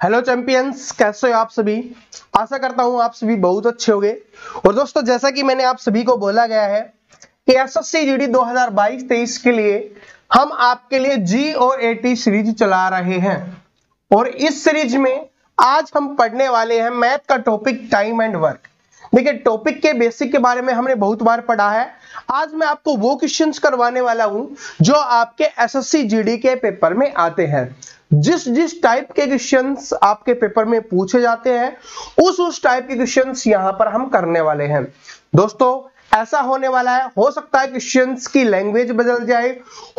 Hello champions कैसे हो आप सभी? आशा करता हूँ आप सभी बहुत अच्छे होंगे। और दोस्तों, जैसा कि मैंने आप सभी को बोला गया है कि एसएससी जीडी 2022-23 के लिए हम आपके लिए जी और एटी सीरीज़ चला रहे हैं। और इस सीरीज़ में आज हम पढ़ने वाले हैं मैथ का टॉपिक टाइम एंड वर्क देखिए टॉपिक के बेसिक के बारे में हमने बहुत बार पढ़ा है। आज मैं आपको वो क्वेश्चंस करवाने वाला हूँ जो आपके एसएससी जीडी के पेपर में आते हैं। जिस जिस टाइप के क्वेश्चंस आपके पेपर में पूछे जाते हैं, उस उस टाइप के क्वेश्चंस यहाँ पर हम करने वाले हैं। दोस्तों, ऐसा होने वाला है, हो सकता है क्वेश्चंस की लैंग्वेज बदल जाए,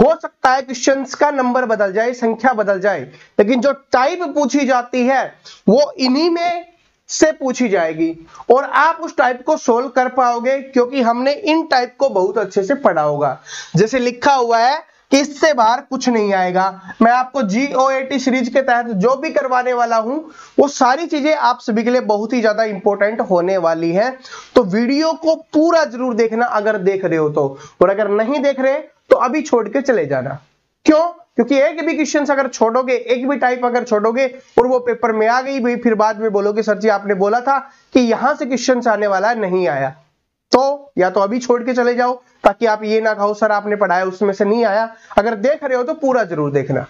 हो सकता है क्वेश्चंस का नंबर बदल जाए, संख्या बदल जाए, लेकिन जो टाइप पूछी जाती है, वो इन्हीं में से पूछी जाएगी। और आप उस टाइप को सोल्व कर पाओगे, क्योंकि हमने इन टाइप को बहुत अच्छे से पढ़ा होगा। जैसे लिखा हुआ है कि इससे बाहर कुछ नहीं आएगा। मैं आपको जीओएटी सीरीज़ के तहत जो भी करवाने वाला हूँ, वो सारी चीज़ें आप सभी के लिए बहुत ही ज़्यादा इंपॉर्टेंट होने वाली है। तो वीडियो को पूरा ज़रूर देखना अगर देख रहे हो तो। और अगर नहीं देख रहे तो अभी छोड़ के चले जाना। क्यों? क्योंकि एक भी क्वेश्चन अगर छोड़ोगे, एक भी टाइप अगर छोड़ोगे, और वो पेपर में आ गई भाई फिर बाद में बोलोगे, सर जी, आपने बोला था कि यहाँ से क्वेश्चन आने वाला नहीं आया। तो या तो अभी छोड़ के चले जाओ, ताकि आप ये ना कहो सर, आपने पढ़ाया, उसमें से नहीं आया। अगर देख रहे हो तो पूरा ज़रूर देखना,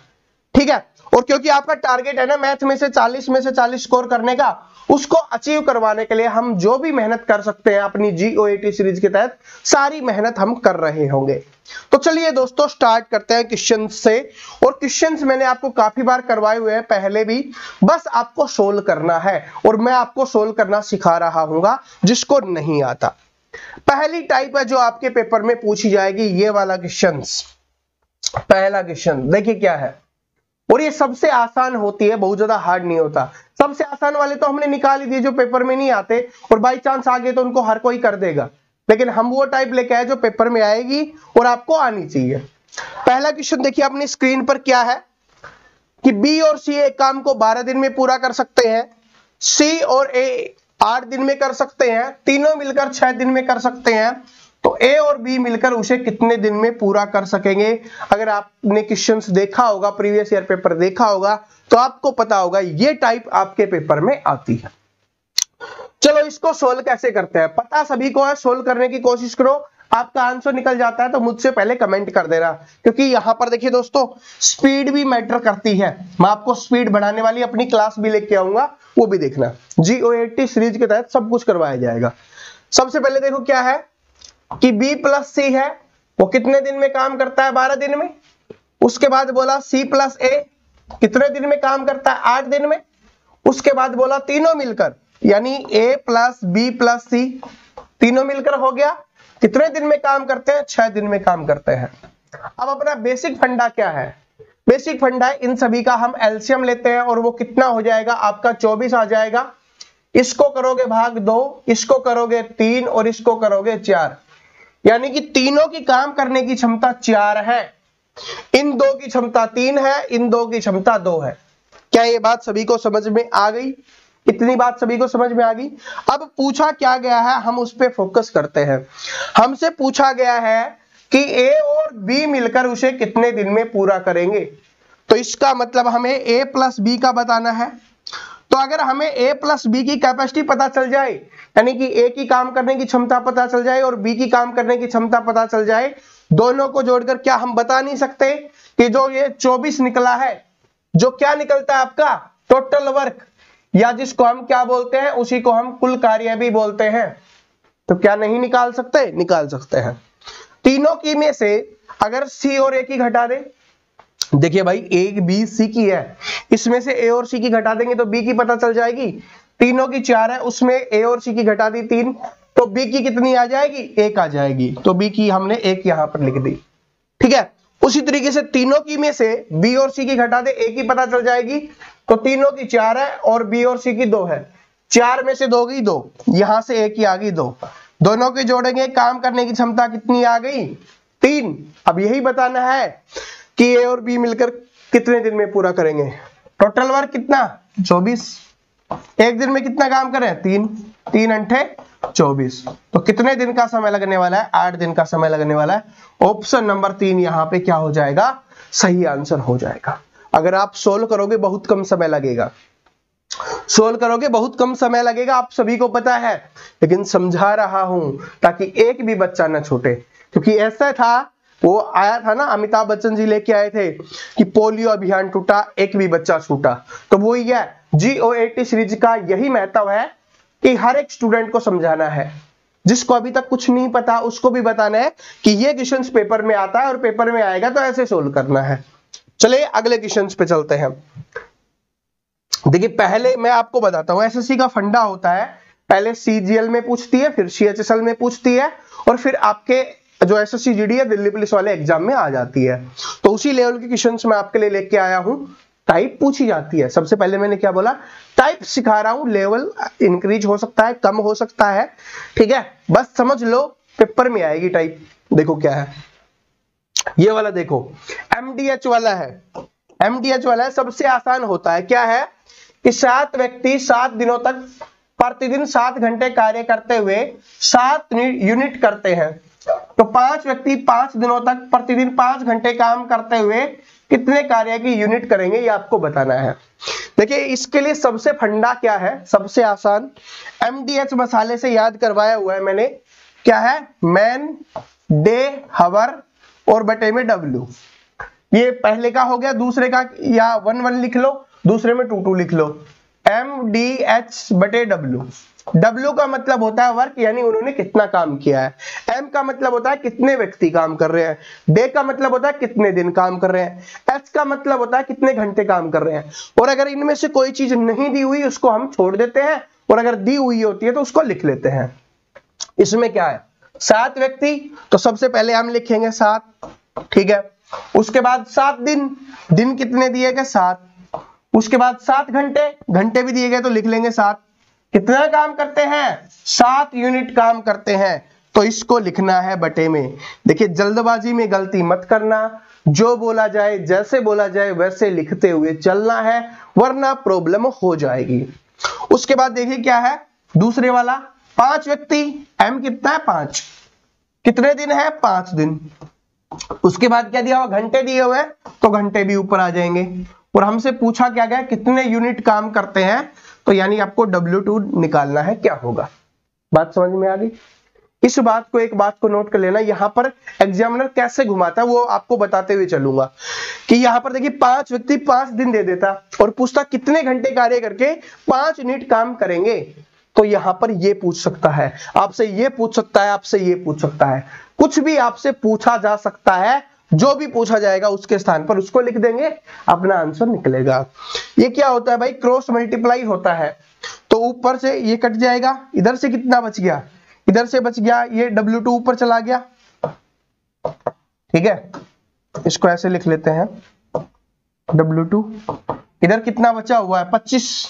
ठीक है? और क्योंकि आपका टारगेट है ना मैथ में से 40 में से 40 स्कोर करने का, उसको अचीव करवाने के लिए हम जो भी मेहनत कर सकते हैं अपनी जीओएटी सीरीज़ के तहत, सारी मेहनत हम कर रहे होंगे। तो चलिए दोस्तों स्टार्ट करते हैं क्वेश्चन से। और क्वेश्चन मैंने आपको काफ़ी बार करवाए हुए हैं, पहले भी। बस आपको सोल्व करना है, और मैं आपको सोल्व करना सिखा रहा हूँ जिसको नहीं आता। पहली टाइप है जो आपके पेपर में पूछी जाएगी, ये वाला क्वेश्चन पहला क्वेश्चन देखिए क्या है। और ये सबसे आसान होती है, बहुत ज़्यादा हार्ड नहीं होता। सबसे आसान वाले तो हमने निकाल ही दिए, जो पेपर में नहीं आते। और बाई चांस आ गए तो उनको हर कोई कर देगा। लेकिन हम वो टाइप लेके आए जो पेपर में आएगी और आपको आनी चाहिए। पहला क्वेश्चन देखिए अपनी स्क्रीन पर क्या है कि बी और सी एक काम को 12 दिन में पूरा कर सकते हैं। सी और ए आठ दिन में कर सकते हैं, तीनों मिलकर छह दिन में कर सकते हैं। तो ए और बी मिलकर उसे कितने दिन में पूरा कर सकेंगे? अगर आपने क्वेश्चंस देखा होगा प्रीवियस ईयर पेपर देखा होगा तो आपको पता होगा, ये टाइप आपके पेपर में आती है। चलो इसको सोल्व कैसे करते हैं? पता सभी को है सोल्व करने की कोशिश करो। आपका आंसर निकल जाता है तो मुझसे पहले कमेंट कर देना। क्योंकि यहाँ पर देखिए दोस्तों स्पीड भी मैटर करती है। मैं आपको स्पीड बढ़ाने वाली अपनी क्लास भी लेके आऊँगा, वो भी देखना। जीओ सीरीज़ के तहत सब कुछ करवाया जाएगा। सबसे पहले देखो क्या है, कि बी प्लस सी है, वो कितने दिन में काम करता है? बारह दिन में। उसके बाद बोला सी प्लस ए कितने दिन में काम करता है? आठ दिन में। उसके बाद बोला तीनों मिलकर, यानी A plus B plus C तीनों मिलकर हो गया। कितने दिन में काम करते हैं? छह दिन में काम करते हैं। अब अपना बेसिक फंडा क्या है? बेसिक फंडा इन सभी का हम एल्सियम लेते हैं और वो कितना हो जाएगा? आपका 24 आ जाएगा। इसको करोगे भाग दो, इसको करोगे तीन और इसको करोगे चार। यानी कि तीनों की काम करने की क्षमता चार है। इन दो की क्षमता तीन है, इन दो की क्षमता दो है। क्या ये बात सभी को समझ में आ गई? इतनी बात सभी को समझ में आ गई। अब पूछा क्या गया है, हम उस पर फोकस करते हैं। हमसे पूछा गया है कि ए और बी मिलकर उसे कितने दिन में पूरा करेंगे। तो इसका मतलब हमें ए प्लस बी का बताना है। तो अगर हमें ए प्लस बी की कैपेसिटी पता चल जाए, यानी कि ए की काम करने की क्षमता पता चल जाए और बी की काम करने की क्षमता पता चल जाए, दोनों को जोड़कर क्या हम बता नहीं सकते कि जो ये 24 निकला है, जो क्या निकलता है आपका? टोटल वर्क या जिसको हम क्या बोलते हैं, उसी को हम कुल कार्य भी बोलते हैं। तो क्या नहीं निकाल सकते? निकाल सकते हैं। तीनों की में से अगर सी और ए की घटा दे, देखिए भाई ए बी सी की है। इसमें से ए और सी की घटा देंगे तो बी की पता चल जाएगी। तीनों की चार है, उसमें ए और सी की घटा दी तीन तो बी की कितनी आ जाएगी? एक आ जाएगी। तो बी की हमने एक यहाँ पर लिख दी। ठीक है? उसी तरीके से तीनों की में से बी और सी की घटा दे, एक ही पता चल जाएगी। तो तीनों की चार है और बी और सी की दो है। चार में से दो गई दो, यहाँ से एक ही आ गई दो। दोनों के जोड़ेंगे, काम करने की क्षमता कितनी आ गई? तीन। अब यही बताना है कि ए और बी मिलकर कितने दिन में पूरा करेंगे? टोटल वर्क कितना? चौबीस। एक दिन में कितना काम करें? तीन। तीन अंठे चौबीस। तो कितने दिन का समय लगने वाला है? आठ दिन का समय लगने वाला है। ऑप्शन नंबर तीन यहाँ पे क्या हो जाएगा? सही आंसर हो जाएगा। अगर आप सोल्व करोगे, बहुत कम समय लगेगा। सोल्व करोगे, बहुत कम समय लगेगा, आप सभी को पता है। लेकिन समझा रहा हूँ, ताकि एक भी बच्चा ना छूटे। क्योंकि ऐसा था, वो आया था ना, अमिताभ बच्चन जी लेके आए थे, कि पोलियो अभियान टूटा, एक भी बच्चा छूटा। तो वो ही है एटी सीरीज़ का यही महत्व है कि हर एक स्टूडेंट को समझाना है। जिसको अभी तक कुछ नहीं पता, उसको भी बताना है कि ये क्वेश्चन पेपर में आता है और पेपर में आएगा तो ऐसे सोल्व करना है। चलिए, अगले क्वेश्चन पे चलते हैं। देखिए, पहले मैं आपको बताता हूँ एसएससी का फंडा होता है, पहले सीजीएल में पूछती है, फिर सीएचएसएल में पूछती है, और फिर आपके जो एस एस है, दिल्ली पुलिस वाले एग्ज़ाम में आ जाती है। तो उसी लेवल के क्वेश्चन मैं आपके लिए लेके आया हूँ। टाइप पूछी जाती है। सबसे पहले मैंने क्या बोला? टाइप सिखा रहा हूँ लेवल इंक्रीज हो सकता है, कम हो सकता है, ठीक है? बस समझ लो पेपर में आएगी टाइप देखो क्या है। ये वाला देखो एमडीएच वाला है। एमडीएच वाला है, सबसे आसान होता है, क्या है? कि सात व्यक्ति सात दिनों तक, प्रतिदिन सात घंटे कार्य करते हुए सात यूनिट करते हैं। तो पाँच व्यक्ति पाँच दिनों तक, प्रतिदिन पाँच घंटे काम करते हुए कितने कार्य की यूनिट करेंगे, ये आपको बताना है। देखिए, इसके लिए सबसे फंडा क्या है? सबसे आसान। एमडीएच मसाले से याद करवाया हुआ है मैंने। क्या है? मैन डे हवर और बटे में डब्ल्यू ये पहले का हो गया, दूसरे का या वन वन लिख लो, दूसरे में टू टू लिख लो। एम डी एच बटे डब्ल्यू डब्ल्यू का मतलब होता है वर्क यानी उन्होंने कितना काम किया है। एम का मतलब होता है कितने व्यक्ति काम कर रहे हैं। डे का मतलब होता है कितने दिन काम कर रहे हैं। एच का मतलब होता है कितने घंटे काम कर रहे हैं। और अगर इनमें से कोई चीज़ नहीं दी हुई, उसको हम छोड़ देते हैं। और अगर दी हुई होती है तो उसको लिख लेते हैं। इसमें क्या है? सात व्यक्ति तो सबसे पहले हम लिखेंगे सात। ठीक है? उसके बाद सात दिन। दिन कितने दिए गए? सात। उसके बाद सात घंटे। घंटे भी दिए गए तो लिख लेंगे सात। कितना काम करते हैं? सात यूनिट काम करते हैं। तो इसको लिखना है बटे में। देखिए, जल्दबाजी में गलती मत करना। जो बोला जाए, जैसे बोला जाए, वैसे लिखते हुए चलना है, वरना प्रॉब्लम हो जाएगी। उसके बाद देखिए क्या है? दूसरे वाला, पाँच व्यक्ति एम कितना है? पाँच। कितने दिन है? पाँच दिन। उसके बाद क्या दिया हुआ? घंटे दिए हुए तो घंटे भी ऊपर आ जाएँगे। और हमसे पूछा क्या गया? कितने यूनिट काम करते हैं? तो यानी आपको W2 निकालना है, क्या होगा? बात समझ में आ गई? इस बात को, एक बात को नोट कर लेना, यहाँ पर एग्जामिनर कैसे घुमाता है, वो आपको बताते हुए चलूँगा। कि यहाँ पर देखिए, पाँच व्यक्ति पाँच दिन दे देता और पूछता कितने घंटे कार्य करके पाँच यूनिट काम करेंगे। तो यहाँ पर ये पूछ सकता है, आपसे ये पूछ सकता है, आपसे ये पूछ सकता है। कुछ भी आपसे पूछा जा सकता है जो भी पूछा जाएगा उसके स्थान पर उसको लिख देंगे, अपना आंसर निकलेगा। ये क्या होता है भाई? क्रॉस मल्टीप्लाई होता है। तो ऊपर से ये कट जाएगा। इधर से कितना बच गया? इधर से बच गया, ये W2 ऊपर चला गया। ठीक है? इसको ऐसे लिख लेते हैं। W2 इधर कितना बचा हुआ है? 25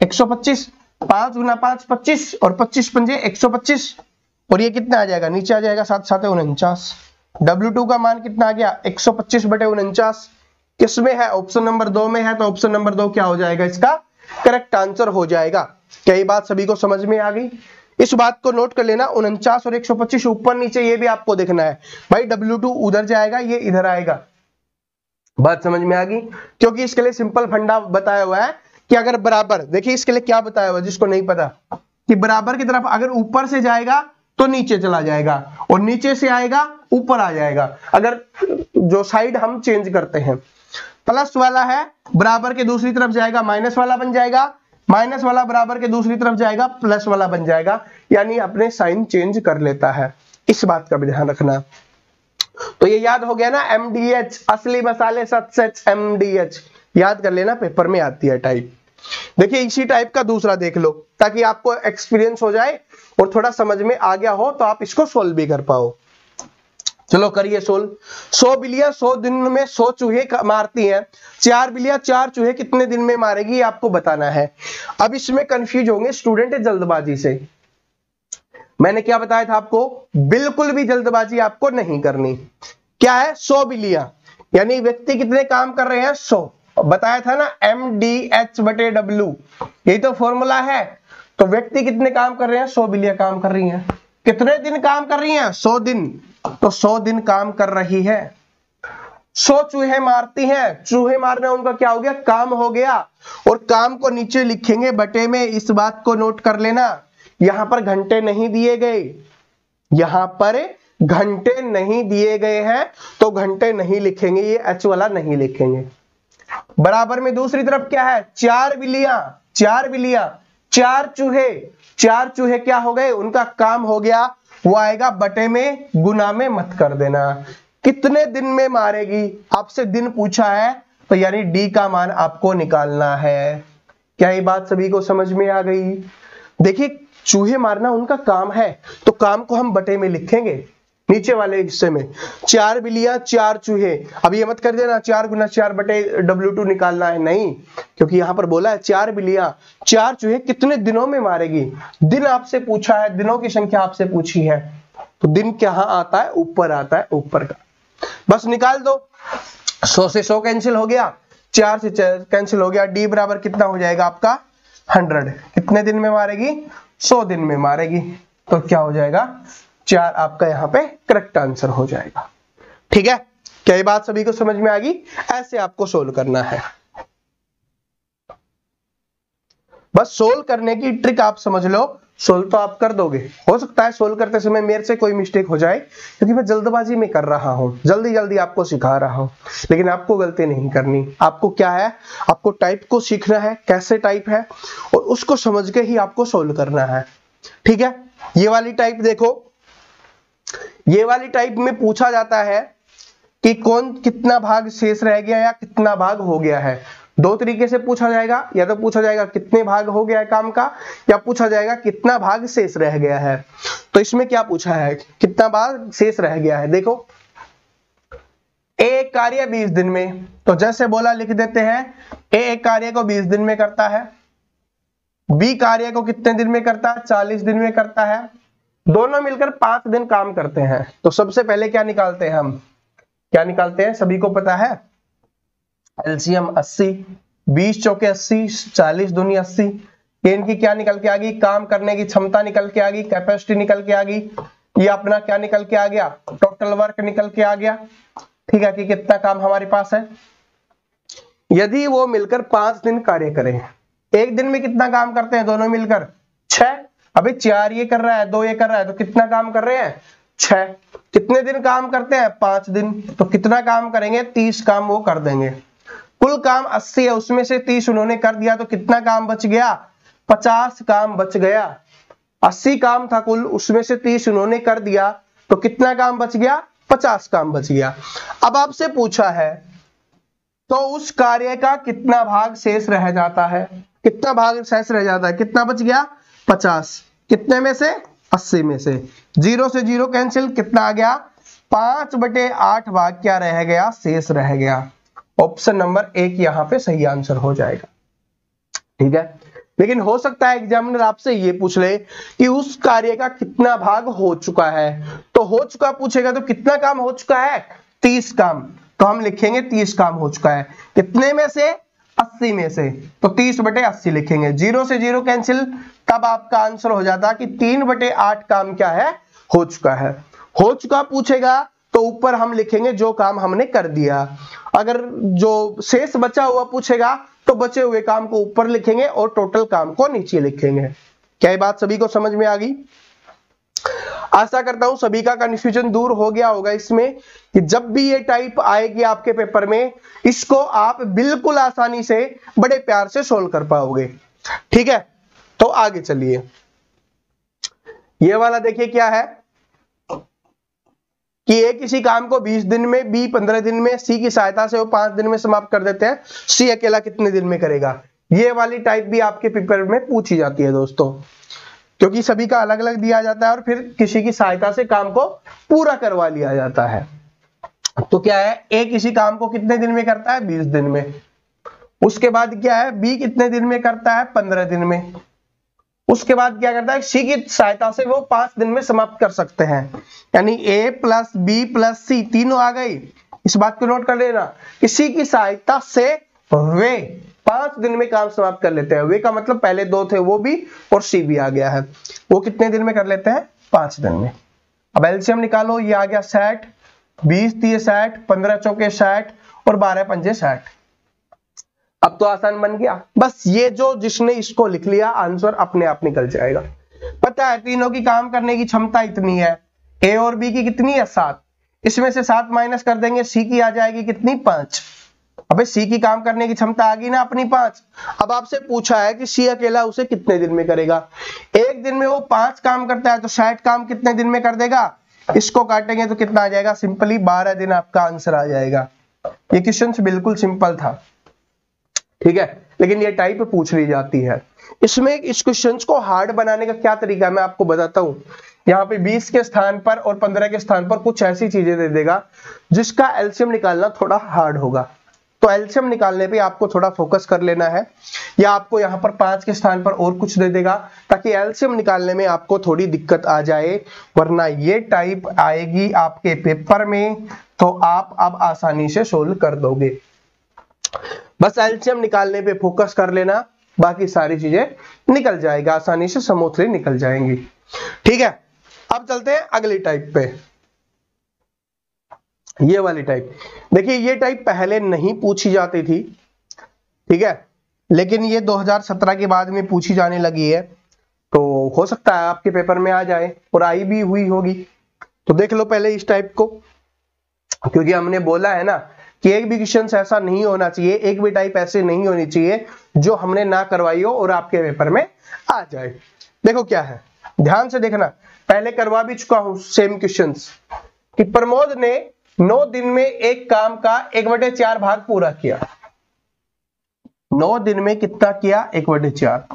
125 पाँच गुना पाँच, पच्चीस। और पच्चीस पंजे 125 और ये कितना आ जाएगा? नीचे आ जाएगा सात सात उनचास। W2 का मान कितना आ गया? 125 बटे उनचास। किसमें है? ऑप्शन नंबर दो में है तो ऑप्शन नंबर दो क्या हो जाएगा इसका? करेक्ट आंसर हो जाएगा। क्या ये बात सभी को समझ में आ गई? इस बात को नोट कर लेना, उनचास और 125 ऊपर नीचे, ये भी आपको देखना है। भाई W2 उधर जाएगा, ये इधर आएगा। बात समझ में आ गई? क्योंकि इसके लिए सिंपल फंडा बताया हुआ है कि अगर बराबर, देखिए इसके लिए क्या बताया हुआ जिसको नहीं पता। कि बराबर की तरफ़ अगर ऊपर से जाएगा तो नीचे चला जाएगा और नीचे से आएगा, ऊपर आ जाएगा। अगर जो साइड हम चेंज करते हैं प्लस वाला है, बराबर के दूसरी तरफ़ जाएगा माइनस वाला बन जाएगा माइनस वाला बराबर के दूसरी तरफ़ जाएगा प्लस वाला बन जाएगा, यानी अपने साइन चेंज कर लेता है। इस बात का भी ध्यान रखना। तो ये याद हो गया ना एमडीएच असली मसाले, सच सच एमडीएच याद कर लेना पेपर में आती है टाइप देखिए, इसी टाइप का दूसरा देख लो, ताकि आपको एक्सपीरियंस हो जाए और थोड़ा समझ में आ गया हो तो आप इसको सोल्व भी कर पाओ। चलो, करिए सोल्व सौ बिलिया सौ दिन में सौ चूहे मारती हैं। चार बिलिया चार चूहे कितने दिन में मारेगी आपको बताना है। अब इसमें कंफ्यूज होंगे स्टूडेंट जल्दबाजी से। मैंने क्या बताया था आपको? बिल्कुल भी जल्दबाजी आपको नहीं करनी। क्या है? सौ बिलिया। यानी व्यक्ति कितने काम कर रहे हैं? सौ। बताया था ना एम डी एच बटे डब्ल्यू यही तो फॉर्मूला है। तो व्यक्ति कितने काम कर रहे हैं? सौ बिलिया काम कर रही हैं। कितने दिन काम कर रही हैं? सौ दिन। तो सौ दिन काम कर रही है। सौ चूहे मारती हैं। चूहे मारना उनका क्या हो गया? काम हो गया। और काम को नीचे लिखेंगे, बटे में इस बात को नोट कर लेना। यहाँ पर घंटे नहीं दिए गए। यहाँ पर घंटे नहीं दिए गए हैं। तो घंटे नहीं लिखेंगे, ये एच वाला नहीं लिखेंगे। बराबर में दूसरी तरफ़ क्या है? चार बिलियाँ चार बिलियाँ चार चूहे चार चूहे क्या हो गए? उनका काम हो गया, वो आएगा बटे में, गुना में मत कर देना। कितने दिन में मारेगी? आपसे दिन पूछा है तो यानी डी का मान आपको निकालना है। क्या ये बात सभी को समझ में आ गई? देखिए, चूहे मारना उनका काम है तो काम को हम बटे में लिखेंगे। नीचे वाले हिस्से में। चार बिलिया, चार चूहे। अब ये मत कर देना, चार गुना चार बटे डब्ल्यू टू निकालना है। नहीं, क्योंकि यहाँ पर बोला है चार बिलिया, चार चूहे कितने दिनों में मारेगी? दिन आपसे पूछा है, दिनों की संख्या आपसे पूछी है। तो दिन क्या आता है? ऊपर आता है, ऊपर का। बस निकाल दो। सौ से सौ कैंसिल हो गया। चार से चार कैंसिल हो गया। डी बराबर कितना हो जाएगा आपका? हंड्रेड कितने दिन में मारेगी? सौ दिन में मारेगी। तो क्या हो जाएगा? चार आपका यहाँ पे करेक्ट आंसर हो जाएगा। ठीक है? क्या ये बात सभी को समझ में आ गई? ऐसे आपको सोल्व करना है। बस सोल्व करने की ट्रिक आप समझ लो। सोल्व तो आप कर दोगे। हो सकता है सोल्व करते समय मेरे से कोई मिस्टेक हो जाए, क्योंकि मैं जल्दबाजी में कर रहा हूँ। जल्दी जल्दी आपको सिखा रहा हूँ। लेकिन आपको गलती नहीं करनी। आपको क्या है? आपको टाइप को सीखना है, कैसे टाइप है, और उसको समझ के ही आपको सोल्व करना है। ठीक है? ये वाली टाइप देखो। ये वाली टाइप में पूछा जाता है कि कौन कितना भाग शेष रह गया या कितना भाग हो गया है। दो तरीके से पूछा जाएगा, या तो पूछा जाएगा कितने भाग हो गया है काम का, या पूछा जाएगा कितना भाग शेष रह गया है। तो इसमें क्या पूछा है? कितना भाग शेष रह गया है? देखो, एक कार्य 20 दिन में तो जैसे बोला लिख देते हैं, ए एक कार्य को 20 दिन में करता है, बी कार्य को कितने दिन में करता है? 40 दिन में करता है दोनों मिलकर पाँच दिन काम करते हैं। तो सबसे पहले क्या निकालते हैं हम? क्या निकालते हैं? सभी को पता है? एलसीएम 80 20 चौके 80 40 दुनिया 80 ये इनकी क्या निकल के आ गई? काम करने की क्षमता निकल के आ गई कैपेसिटी निकल के आ गई। ये अपना क्या निकल के आ गया? टोटल वर्क निकल के आ गया। ठीक है कि कितना काम हमारे पास है? यदि वो मिलकर पाँच दिन कार्य करें, एक दिन में कितना काम करते हैं दोनों मिलकर? छह। अभी चार ये कर रहा है, दो ये कर रहा है तो कितना काम कर रहे हैं? छह। कितने दिन काम करते हैं? पाँच दिन। तो कितना काम करेंगे? तीस काम वो कर देंगे। कुल काम अस्सी है, उसमें से तीस उन्होंने कर दिया तो कितना काम बच गया? पचास काम बच गया। अस्सी काम था कुल, उसमें से तीस उन्होंने कर दिया तो कितना काम बच गया? पचास काम बच गया। अब आपसे पूछा है तो उस कार्य का कितना भाग शेष रह जाता है? कितना भाग शेष रह जाता है? कितना बच गया? पचास। कितने में से? अस्सी में से। ज़ीरो से ज़ीरो कैंसिल कितना आ गया? पाँच बटे आठ भाग क्या रह गया? शेष रह गया। ऑप्शन नंबर एक यहाँ पे सही आंसर हो जाएगा। ठीक है? लेकिन हो सकता है एग्जामिनर आपसे ये पूछ ले कि उस कार्य का कितना भाग हो चुका है। तो हो चुका पूछेगा तो कितना काम हो चुका है? तीस काम। तो हम लिखेंगे तीस काम हो चुका है। कितने में से? अस्सी में से। तो तीस बटे अस्सी लिखेंगे। ज़ीरो से ज़ीरो कैंसिल तब आपका आंसर हो जाता कि तीन बटे आठ काम क्या है? हो चुका है। हो चुका पूछेगा तो ऊपर हम लिखेंगे जो काम हमने कर दिया। अगर जो शेष बचा हुआ पूछेगा तो बचे हुए काम को ऊपर लिखेंगे और टोटल काम को नीचे लिखेंगे। क्या ये बात सभी को समझ में आ गई? आशा करता हूँ सभी का कंफ्यूजन दूर हो गया होगा इसमें कि जब भी ये टाइप आएगी आपके पेपर में, इसको आप बिल्कुल आसानी से बड़े प्यार से सोल्व कर पाओगे। ठीक है? तो आगे चलिए। ये वाला देखिए क्या है कि ए किसी काम को 20 दिन में, बी 15 दिन में, सी की सहायता से वो पाँच दिन में समाप्त कर देते हैं, सी अकेला कितने दिन में करेगा? ये वाली टाइप भी आपके पेपर में पूछी जाती है दोस्तों। क्योंकि सभी का अलग अलग दिया जाता है और फिर किसी की सहायता से काम को पूरा करवा लिया जाता है। तो क्या है? ए किसी काम को कितने दिन में करता है? बीस दिन में। उसके बाद क्या है? बी कितने दिन में करता है? पंद्रह दिन में। उसके बाद क्या करता है? सी की सहायता से वो पाँच दिन में समाप्त कर सकते हैं। यानी A plus B plus C तीनों आ गई। इस बात को नोट कर लेना किसी की सहायता से वे पाँच दिन में काम समाप्त कर लेते हैं। वे का मतलब पहले दो थे वो भी, और सी भी आ गया है। वो कितने दिन में कर लेते हैं? पाँच दिन में। अब एलसीएम निकालो, ये आ गया सेट बीस तीय साठ, पंद्रह चौके साठ, और बारह पंजे साठ। अब तो आसान बन गया। बस ये जो जिसने इसको लिख लिया, आंसर अपने आप निकल जाएगा। पता है, तीनों की काम करने की क्षमता इतनी है। ए और बी की कितनी है? सात। इसमें से सात माइनस कर देंगे सी की आ जाएगी कितनी? पाँच। अबे सी की काम करने की क्षमता आ गई ना अपनी पाँच। अब आपसे पूछा है कि सी अकेला उसे कितने दिन में करेगा? एक दिन में वो पाँच काम करता है तो साठ काम कितने दिन में कर देगा? इसको काटेंगे तो कितना आ जाएगा? सिंपली बारह दिन आपका आंसर आ जाएगा। ये क्वेश्चन बिल्कुल सिंपल था। ठीक है? लेकिन ये टाइप पूछ ली जाती है। इसमें इस क्वेश्चन को हार्ड बनाने का क्या तरीका है? मैं आपको बताता हूँ। यहाँ पे 20 के स्थान पर और 15 के स्थान पर कुछ ऐसी चीज़ें दे देगा जिसका एल्सियम निकालना थोड़ा हार्ड होगा। तो एल्सियम निकालने पे आपको थोड़ा फोकस कर लेना है, या आपको यहाँ पर पाँच के स्थान पर और कुछ दे देगा, ताकि एल्सियम निकालने में आपको थोड़ी दिक्कत आ जाए। वरना ये टाइप आएगी आपके पेपर में तो आप अब आसानी से सोल्व कर दोगे। बस एल्शियम निकालने पे फोकस कर लेना, बाकी सारी चीज़ें निकल जाएगा, आसानी से समूथली निकल जाएँगी। ठीक है, अब चलते हैं अगली टाइप पे। ये वाली टाइप देखिए, ये टाइप पहले नहीं पूछी जाती थी, ठीक है? लेकिन ये 2017 के बाद में पूछी जाने लगी है। तो हो सकता है आपके पेपर में आ जाए, और आई भी हुई होगी। तो देख लो पहले इस टाइप को। क्योंकि हमने बोला है ना कि एक भी क्वेश्चन ऐसा नहीं होना चाहिए, एक भी टाइप ऐसे नहीं होनी चाहिए जो हमने ना करवाई हो और आपके पेपर में आ जाए। देखो क्या है। ध्यान से देखना, पहले करवा भी चुका हूँ सेम क्वेश्चन कि प्रमोद ने नौ दिन में एक काम का, एक बटे चार भाग पूरा किया। नौ दिन में कितना किया? एक बटे चार।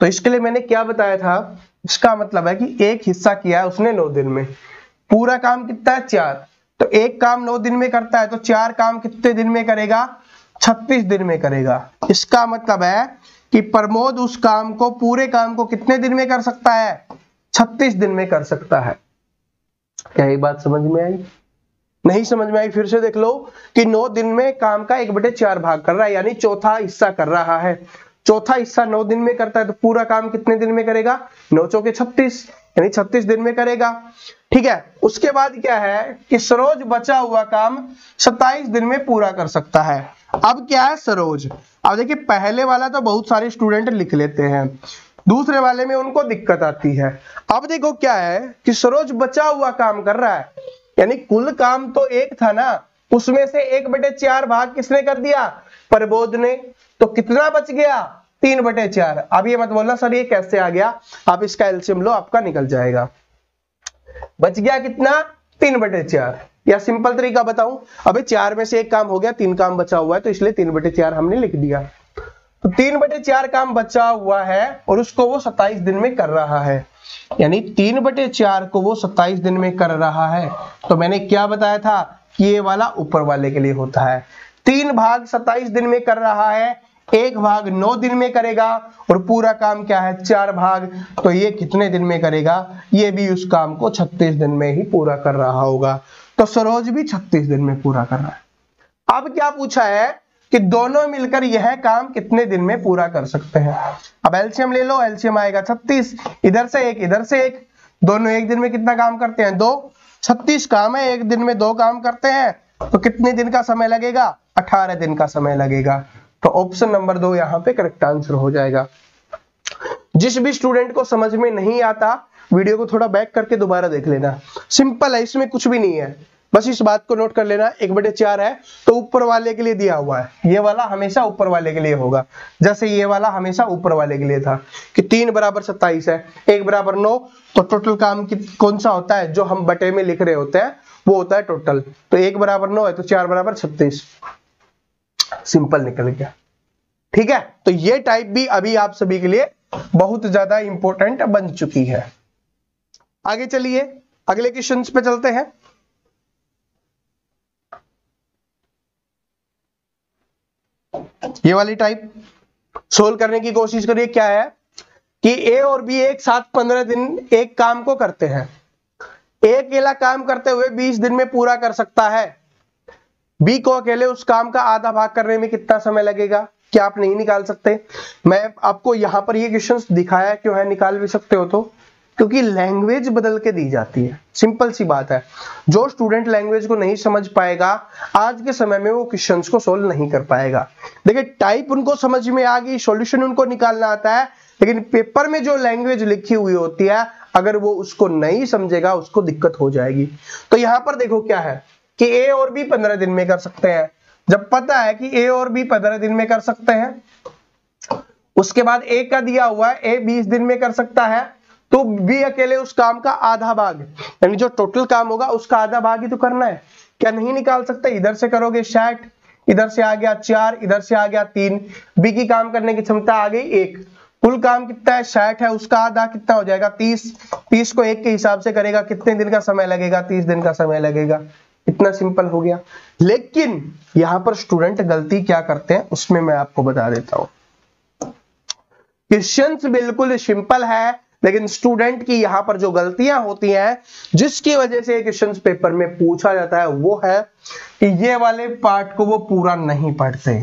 तो इसके लिए मैंने क्या बताया था? इसका मतलब है कि एक हिस्सा किया है उसने नौ दिन में। पूरा काम कितना? है चार। तो एक काम नौ दिन में करता है तो चार काम कितने दिन में करेगा? छत्तीस दिन में करेगा। इसका मतलब है कि प्रमोद उस काम को, पूरे काम को कितने दिन में कर सकता है? छत्तीस दिन में कर सकता है। क्या ये बात समझ में आई? नहीं समझ में आई? फिर से देख लो कि नौ दिन में काम का एक बटे चार भाग कर रहा है, यानी चौथा हिस्सा कर रहा है। चौथा हिस्सा नौ दिन में करता है तो पूरा काम कितने दिन में करेगा? नौ चौके छत्तीस, यानी छत्तीस दिन में करेगा। ठीक है? उसके बाद क्या है कि सरोज बचा हुआ काम सत्ताईस दिन में पूरा कर सकता है। अब क्या है सरोज? अब देखिए, पहले वाला तो बहुत सारे स्टूडेंट लिख लेते हैं। दूसरे वाले में उनको दिक्कत आती है। अब देखो क्या है कि सरोज बचा हुआ काम कर रहा है। यानी कुल काम तो एक था ना, उसमें से एक बटे चार भाग किसने कर दिया? प्रबोध ने। तो कितना बच गया? तीन बटे चार। अब ये मत बोलना, सर, ये कैसे आ गया? आप इसका एल्सियम लो, आपका निकल जाएगा। बच गया कितना? तीन बटे चार। या सिंपल तरीका बताऊँ अभी चार में से एक काम हो गया, तीन काम बचा हुआ है तो इसलिए तीन बटे चार हमने लिख दिया। तो तीन बटे चार काम बचा हुआ है, और उसको वो सत्ताईस दिन में कर रहा है। यानी तीन बटे चार को वो सत्ताईस दिन में कर रहा है। तो मैंने क्या बताया था कि ये वाला ऊपर वाले के लिए होता है। तीन भाग सत्ताईस दिन में कर रहा है, एक भाग नौ दिन में करेगा और पूरा काम क्या है, चार भाग। तो ये कितने दिन में करेगा? ये भी उस काम को छत्तीस दिन में ही पूरा कर रहा होगा। तो सरोज भी छत्तीस दिन में पूरा कर रहा है। अब क्या पूछा है? कि दोनों मिलकर यह काम कितने दिन में पूरा कर सकते हैं। अब एल्शियम ले लो, एल्शियम आएगा छत्तीस, इधर से एक, इधर से एक। दोनों एक दिन में कितना काम करते हैं? दो। छत्तीस काम है, एक दिन में दो काम करते हैं। तो कितने दिन का समय लगेगा? अठारह दिन का समय लगेगा। तो ऑप्शन नंबर दो यहाँ पे करेक्ट आंसर हो जाएगा। जिस भी स्टूडेंट को समझ में नहीं आता वीडियो को थोड़ा बैक करके दोबारा देख लेना। सिंपल है, इसमें कुछ भी नहीं है। बस इस बात को नोट कर लेना, एक बटे चार है तो ऊपर वाले के लिए दिया हुआ है। ये वाला हमेशा ऊपर वाले के लिए होगा। जैसे ये वाला हमेशा ऊपर वाले के लिए था, कि तीन बराबर सत्ताईस है, एक बराबर नौ तो टोटल काम की, कौन सा होता है? जो हम बटे में लिख रहे होते हैं, वो होता है टोटल तो एक बराबर नौ है तो चार बराबर छत्तीस। सिंपल निकल गया। ठीक है? तो ये टाइप भी अभी आप सभी के लिए बहुत ज़्यादा इंपॉर्टेंट बन चुकी है। आगे चलिए, अगले क्वेश्चन पे चलते हैं। ये वाली टाइप सोल्व करने की कोशिश करिए, क्या है कि ए और बी एक साथ पंद्रह दिन एक काम को करते हैं। ए अकेला काम करते हुए बीस दिन में पूरा कर सकता है। बी को अकेले उस काम का आधा भाग करने में कितना समय लगेगा क्या आप नहीं निकाल सकते? मैं आपको यहाँ पर ये क्वेश्चन दिखाया क्यों है, निकाल भी सकते हो तो। क्योंकि लैंग्वेज बदल के दी जाती है। सिंपल सी बात है। जो स्टूडेंट लैंग्वेज को नहीं समझ पाएगा, आज के समय में वो क्वेश्चंस को सोल्व नहीं कर पाएगा। देखिए टाइप उनको समझ में आ गई सॉल्यूशन उनको निकालना आता है, लेकिन पेपर में जो लैंग्वेज लिखी हुई होती है, अगर वो उसको नहीं समझेगा, उसको दिक्कत हो जाएगी। तो यहाँ पर देखो क्या है कि ए और बी पंद्रह दिन में कर सकते हैं। जब पता है कि ए और बी पंद्रह दिन में कर सकते हैं, उसके बाद ए का दिया हुआ है ए बीस दिन में कर सकता है तो बी अकेले उस काम का आधा भाग यानी जो टोटल काम होगा, उसका आधा भाग ही तो करना है। क्या नहीं निकाल सकते? इधर से करोगे साठ इधर से आ गया चार, इधर से आ गया तीन। बी की काम करने की क्षमता आ गई एक। कुल काम कितना है? साठ है, उसका आधा कितना हो जाएगा? तीस। तीस को एक के हिसाब से करेगा, कितने दिन का समय लगेगा? तीस दिन का समय लगेगा। इतना सिंपल हो गया। लेकिन यहाँ पर स्टूडेंट गलती क्या करते हैं, उसमें मैं आपको बता देता हूँ। क्वेश्चन बिल्कुल सिंपल है। लेकिन स्टूडेंट की यहाँ पर जो गलतियाँ होती हैं, जिसकी वजह से क्वेश्चंस पेपर में पूछा जाता है, वो है कि ये वाले पार्ट को वो पूरा नहीं पढ़ते।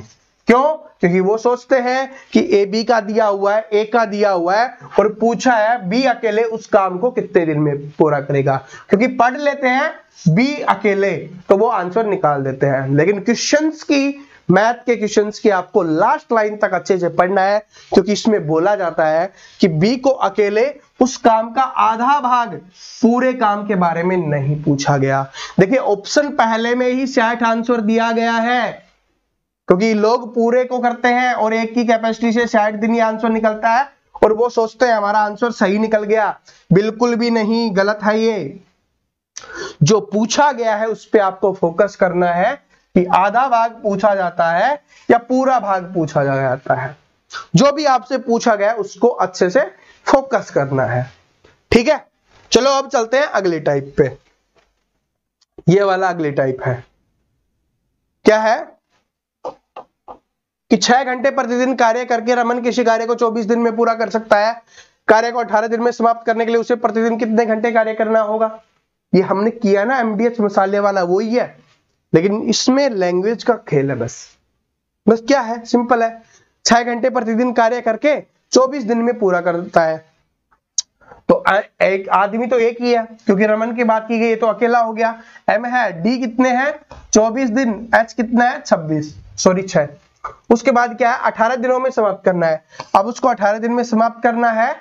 क्यों? क्योंकि वो सोचते हैं कि ए बी का दिया हुआ है ए का दिया हुआ है, और पूछा है बी अकेले उस काम को कितने दिन में पूरा करेगा? क्योंकि पढ़ लेते हैं बी अकेले तो वो आंसर निकाल देते हैं। लेकिन क्वेश्चंस की मैथ के क्वेश्चंस की आपको लास्ट लाइन तक अच्छे से पढ़ना है, क्योंकि इसमें बोला जाता है कि बी को अकेले उस काम का आधा भाग पूरे काम के बारे में नहीं पूछा गया। देखिए ऑप्शन पहले में ही साठ आंसर दिया गया है, क्योंकि लोग पूरे को करते हैं और एक की कैपेसिटी से साठ दिन ही आंसर निकलता है, और वो सोचते हैं, हमारा आंसर सही निकल गया। बिल्कुल भी नहीं, गलत है ये। जो पूछा गया है, उस पर आपको फोकस करना है। कि आधा भाग पूछा जाता है या पूरा भाग पूछा जाता है। जो भी आपसे पूछा गया, उसको अच्छे से फोकस करना है। ठीक है? चलो, अब चलते हैं अगले टाइप पे। ये वाला अगले टाइप है। क्या है? कि छह घंटे प्रतिदिन कार्य करके रमन किसी कार्य को 24 दिन में पूरा कर सकता है। कार्य को 18 दिन में समाप्त करने के लिए उसे प्रतिदिन कितने घंटे कार्य करना होगा? ये हमने किया ना एमडीएच मसाले वाला, वो ही है। लेकिन इसमें लैंग्वेज का खेल है बस। बस क्या है? सिंपल है। छह घंटे प्रतिदिन कार्य करके 24 दिन में पूरा करता है। तो एक आदमी तो एक ही है, क्योंकि रमन की बात की गई तो अकेला हो गया। एम है डी कितने हैं? 24 दिन। एच कितना है? 26 सॉरी छह। उसके बाद क्या है? 18 दिनों में समाप्त करना है। अब उसको 18 दिन में समाप्त करना है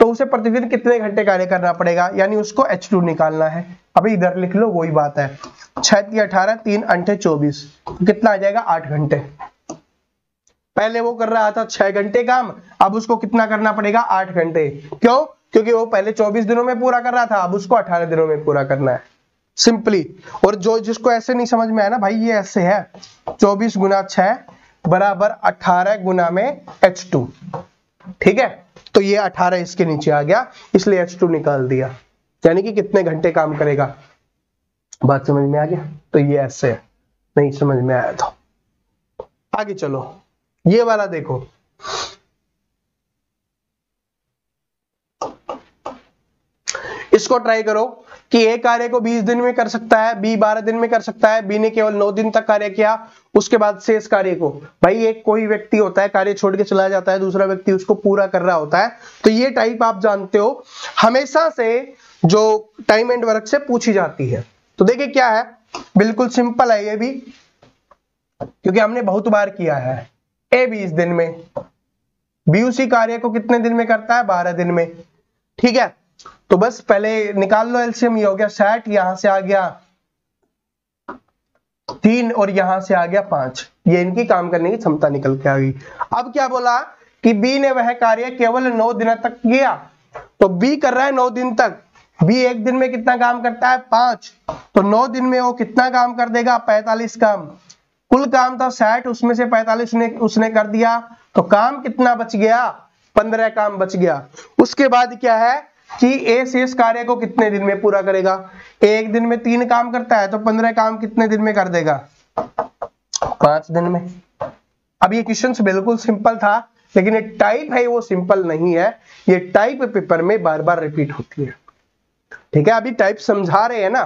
तो उसे प्रतिदिन कितने घंटे कार्य करना पड़ेगा? यानी उसको H2 निकालना है। अभी इधर लिख लो, वही बात है। छह अठारह, तीन अंठे चौबीस। कितना आ जाएगा? आठ घंटे। पहले वो कर रहा था छह घंटे काम, अब उसको कितना करना पड़ेगा? आठ घंटे। क्यों? क्योंकि वो पहले चौबीस दिनों में पूरा कर रहा था, अब उसको अठारह दिनों में पूरा करना है। सिंपली। और जो जिसको ऐसे नहीं समझ में आया ना, भाई, ये ऐसे है। चौबीस गुना छह बराबर 18 गुना में एच टू ठीक है? तो ये 18 इसके नीचे आ गया, इसलिए एच टू निकाल दिया। यानी कि कितने घंटे काम करेगा? बात समझ में आ गया? तो ये ऐसे है। नहीं, समझ में आया तो आगे चलो। ये वाला देखो। इसको ट्राई करो कि ए कार्य को 20 दिन में कर सकता है बी 12 दिन में कर सकता है बी ने केवल 9 दिन तक कार्य किया, उसके बाद शेष कार्य को। भाई, एक कोई व्यक्ति होता है, कार्य छोड़ के चला जाता है, दूसरा व्यक्ति उसको पूरा कर रहा होता है तो ये टाइप आप जानते हो, हमेशा से जो टाइम एंड वर्क से पूछी जाती है। तो देखिए क्या है, बिल्कुल सिंपल है ये भी, क्योंकि हमने बहुत बार किया है। ए बीस दिन में बी उसी कार्य को कितने दिन में करता है? बारह दिन में। ठीक है तो बस पहले निकाल लो एल्सियम ये हो गया साठ यहाँ से आ गया तीन और यहाँ से आ गया पाँच। ये इनकी काम करने की क्षमता निकल के आ गई। अब क्या बोला कि बी ने वह कार्य केवल नौ दिन तक किया तो बी कर रहा है नौ दिन तक। बी एक दिन में कितना काम करता है? पाँच। तो नौ दिन में वो कितना काम कर देगा? पैतालीस काम। कुल काम था साठ, उसमें से पैतालीस ने, उसने कर दिया। तो काम कितना बच गया? पंद्रह काम बच गया। उसके बाद क्या है कि ए शेष कार्य को कितने दिन में पूरा करेगा? एक दिन में तीन काम करता है तो पंद्रह काम कितने दिन में कर देगा? पाँच दिन में। अब ये क्वेश्चन बिल्कुल सिंपल था, लेकिन ये टाइप है वो सिंपल नहीं है। ये टाइप पेपर में बार बार रिपीट होती है। ठीक है? अभी टाइप समझा रहे हैं ना?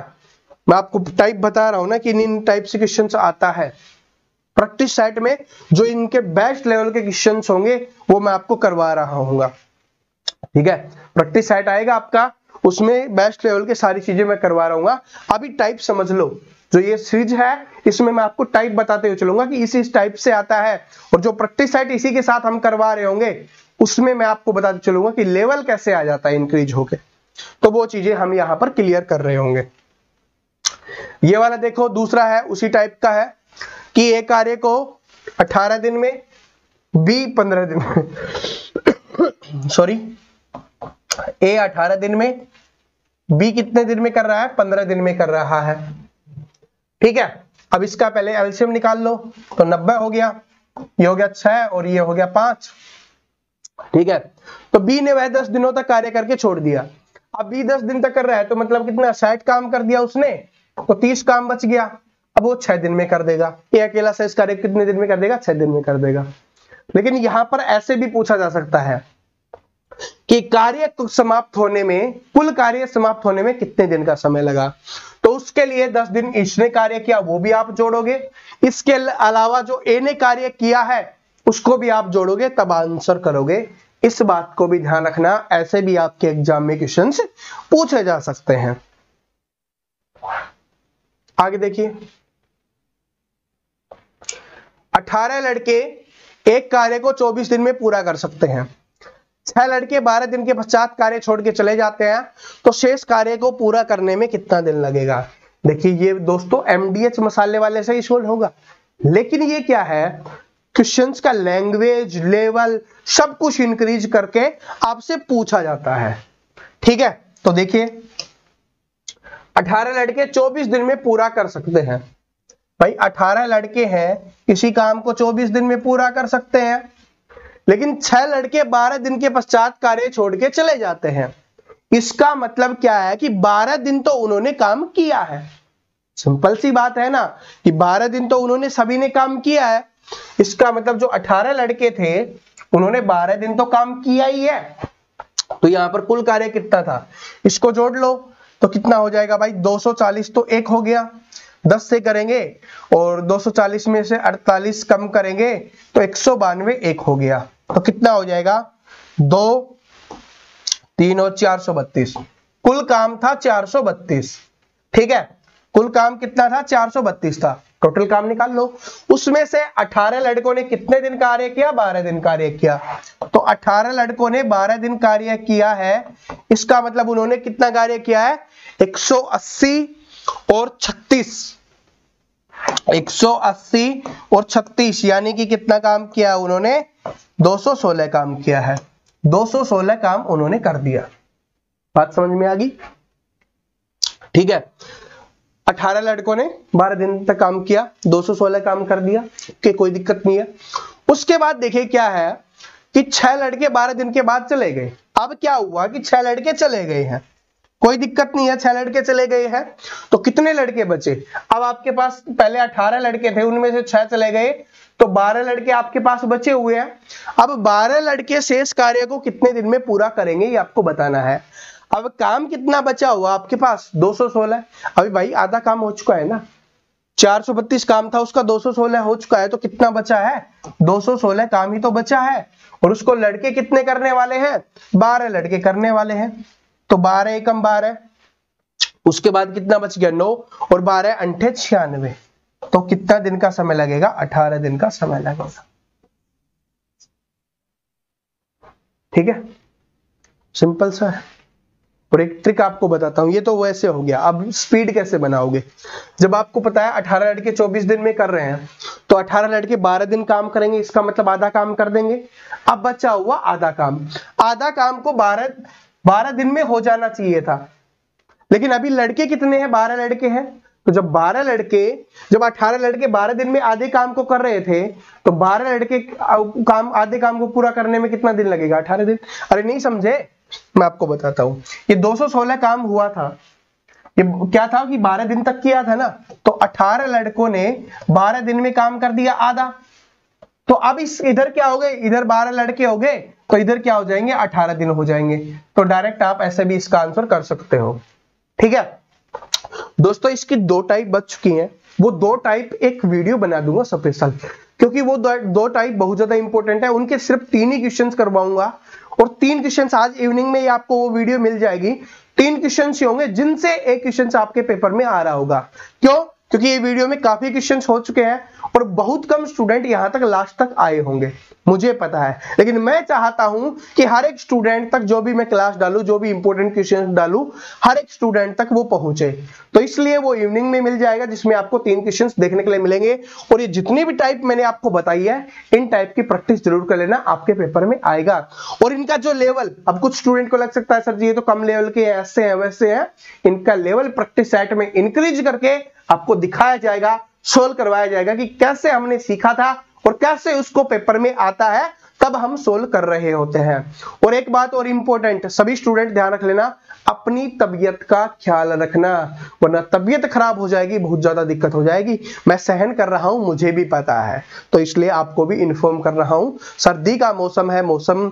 मैं आपको टाइप बता रहा हूँ ना कि इन इन टाइप से क्वेश्चन आता है। प्रैक्टिस सेट में जो इनके बेस्ट लेवल के क्वेश्चन होंगे, वो मैं आपको करवा रहा हूँ ठीक है? प्रैक्टिस सेट आएगा आपका, उसमें बेस्ट लेवल के सारी चीज़ें मैं करवा रहा हूँ अभी टाइप समझ लो। जो ये सीरीज़ है, इसमें मैं आपको टाइप बताते हुए चलूँगा कि इसी टाइप से आता है। और जो प्रैक्टिस सेट इसी के साथ हम करवा रहे होंगे, उसमें मैं आपको बताते चलूँगा कि लेवल कैसे आ जाता है इंक्रीज होके। तो वो चीज़ें हम यहाँ पर क्लियर कर रहे होंगे। ये वाला देखो, दूसरा है, उसी टाइप का है कि एक कार्य को 18 दिन में, बी 15 दिन में सॉरी ए 18 दिन में, बी कितने दिन में कर रहा है? 15 दिन में कर रहा है। ठीक है? अब इसका पहले एल्सियम निकाल लो तो 90 हो गया, ये हो गया छह और ये हो गया पाँच। ठीक है? तो बी ने वह दस दिनों तक कार्य करके छोड़ दिया। बी दस दिन तक कर रहा है तो मतलब कितना, साठ काम कर दिया उसने तो तीस काम बच गया। अब वो छह दिन में कर देगा। ये अकेला से कार्य कितने दिन में कर देगा? छह दिन में कर देगा। लेकिन यहाँ पर ऐसे भी पूछा जा सकता है कि कार्य समाप्त होने में, कुल कार्य समाप्त होने में कितने दिन का समय लगा? तो उसके लिए दस दिन इसने कार्य किया, वो भी आप जोड़ोगे। इसके अलावा जो ए ने कार्य किया है, उसको भी आप जोड़ोगे, तब आंसर करोगे इस बात को भी ध्यान रखना, ऐसे भी आपके एग्ज़ाम में क्वेश्चन पूछे जा सकते हैं। आगे देखिए। 18 लड़के एक कार्य को 24 दिन में पूरा कर सकते हैं। छह लड़के 12 दिन के पश्चात कार्य छोड़ के चले जाते हैं तो शेष कार्य को पूरा करने में कितना दिन लगेगा? देखिए, ये दोस्तों एमडीएच मसाले वाले से ही सोल्व होगा। लेकिन ये क्या है? क्वेश्चंस का लैंग्वेज लेवल सब कुछ इंक्रीज करके आपसे पूछा जाता है। ठीक है? तो देखिए 18 लड़के 24 दिन में पूरा कर सकते हैं। भाई 18 लड़के हैं किसी काम को 24 दिन में पूरा कर सकते हैं। लेकिन छह लड़के 12 दिन के पश्चात कार्य छोड़ के चले जाते हैं। इसका मतलब क्या है कि 12 दिन तो उन्होंने काम किया है। सिंपल सी बात है ना कि 12 दिन तो उन्होंने सभी ने काम किया है। इसका मतलब जो 18 लड़के थे, उन्होंने 12 दिन तो काम किया ही है। तो यहाँ पर कुल कार्य कितना था? इसको जोड़ लो तो कितना हो जाएगा भाई? 240 तो एक हो गया। 10 से करेंगे, और 240 में से 48 कम करेंगे तो एक सौ बानवे एक हो गया। तो कितना हो जाएगा? दो, तीन और चार सौ बत्तीस। कुल काम था चार सौ बत्तीस। ठीक है? कुल काम कितना था? चार सौ बत्तीस था। टोटल काम निकाल लो। उसमें से 18 लड़कों ने कितने दिन कार्य किया? 12 दिन कार्य किया। तो 18 लड़कों ने 12 दिन कार्य किया है। इसका मतलब उन्होंने कितना कार्य किया है? 180 और 36 180 और 36 यानी कि कितना काम किया उन्होंने? 216 काम किया है। 216 काम उन्होंने कर दिया। बात समझ में आ गई? ठीक है। 18 लड़कों ने 12 दिन तक काम किया 216 काम कर दिया, कि कोई दिक्कत नहीं है। उसके बाद देखिए क्या है कि छह लड़के 12 दिन के बाद चले गए। अब क्या हुआ कि छह लड़के चले गए हैं। कोई दिक्कत नहीं है, छह लड़के चले गए हैं। तो कितने लड़के बचे? अब आपके पास पहले 18 लड़के थे, उनमें से छह चले गए। तो 12 लड़के आपके पास बचे हुए हैं। अब 12 लड़के शेष कार्य को कितने दिन में पूरा करेंगे, ये आपको बताना है। अब काम कितना बचा हुआ आपके पास? 216 अभी भाई, आधा काम हो चुका है ना? 432 काम था, उसका 216 हो चुका है तो कितना बचा है? 216 काम ही तो बचा है। और उसको लड़के कितने करने वाले हैं? 12 लड़के करने वाले हैं। तो 12 एकम 12 उसके बाद कितना बच गया? 9 और 12 अंठे छियानवे। तो कितना दिन का समय लगेगा? 18 दिन का समय लगेगा। ठीक है? सिंपल सा है। और एक ट्रिक आपको बताता हूँ, ये तो वैसे हो गया। अब स्पीड कैसे बनाओगे? जब आपको पता है 18 लड़के 24 दिन में कर रहे हैं तो 18 लड़के 12 दिन काम करेंगे, इसका मतलब आधा काम कर देंगे। अब बचा हुआ आधा काम। आधा काम को 12 12 दिन में हो जाना चाहिए था। लेकिन अभी लड़के कितने हैं? 12 लड़के हैं। तो जब 12 लड़के, जब 18 लड़के 12 दिन में आधे काम को कर रहे थे तो 12 लड़के काम, आधे काम को पूरा करने में कितना दिन लगेगा? 18 दिन। अरे नहीं समझे? मैं आपको बताता हूँ। ये 216 काम हुआ था। ये क्या था कि 12 दिन तक किया था ना? तो 18 लड़कों ने 12 दिन में काम कर दिया आधा। तो अब इस, इधर क्या हो गए? इधर 12 लड़के हो गए तो इधर क्या हो जाएँगे? 18 दिन हो जाएँगे। तो डायरेक्ट आप ऐसे भी इसका आंसर कर सकते हो। ठीक है? दोस्तों, इसकी दो टाइप बच चुकी हैं। वो दो टाइप एक वीडियो बना दूँगा स्पेशल क्योंकि वो दो टाइप बहुत ज़्यादा इंपॉर्टेंट है। उनके सिर्फ़ तीन ही क्वेश्चन करवाऊँगा। और तीन क्वेश्चन आज इवनिंग में ही आपको वो वीडियो मिल जाएगी। तीन क्वेश्चन होंगे जिनसे एक क्वेश्चन आपके पेपर में आ रहा होगा। क्यों? क्योंकि ये वीडियो में काफ़ी क्वेश्चन हो चुके हैं और बहुत कम स्टूडेंट यहाँ तक लास्ट तक आए होंगे, मुझे पता है। लेकिन मैं चाहता हूँ कि हर एक स्टूडेंट तक जो भी मैं क्लास डालू, जो भी इंपोर्टेंट क्वेश्चन डालू, हर एक स्टूडेंट तक वो पहुँचे। तो इसलिए वो इवनिंग में मिल जाएगा, जिसमें आपको तीन क्वेश्चन देखने के लिए मिलेंगे। और ये जितनी भी टाइप मैंने आपको बताई है, इन टाइप की प्रैक्टिस ज़रूर कर लेना, आपके पेपर में आएगा। और इनका जो लेवल अब कुछ स्टूडेंट को लग सकता है, सर जी, ये तो कम लेवल के ऐसे है, वैसे है। इनका लेवल प्रैक्टिस सेट में इंक्रीज करके आपको दिखाया जाएगा सोल्व करवाया जाएगा कि कैसे हमने सीखा था और कैसे उसको पेपर में आता है, तब हम सोल्व कर रहे होते हैं। और एक बात और इंपॉर्टेंट सभी स्टूडेंट ध्यान रख लेना, अपनी तबीयत का ख्याल रखना, वरना तबीयत खराब हो जाएगी, बहुत ज़्यादा दिक्कत हो जाएगी। मैं सहन कर रहा हूँ, मुझे भी पता है तो इसलिए आपको भी इन्फॉर्म कर रहा हूँ। सर्दी का मौसम है, मौसम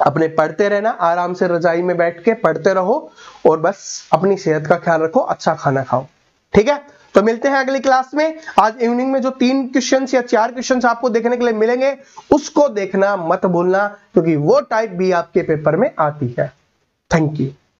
अपने पढ़ते रहना, आराम से रजाई में बैठ के पढ़ते रहो, और बस अपनी सेहत का ख्याल रखो अच्छा खाना खाओ। ठीक है? तो मिलते हैं अगली क्लास में। आज इवनिंग में जो तीन क्वेश्चन या चार क्वेश्चन आपको देखने के लिए मिलेंगे, उसको देखना मत भूलना, क्योंकि वो टाइप भी आपके पेपर में आती है। Thank you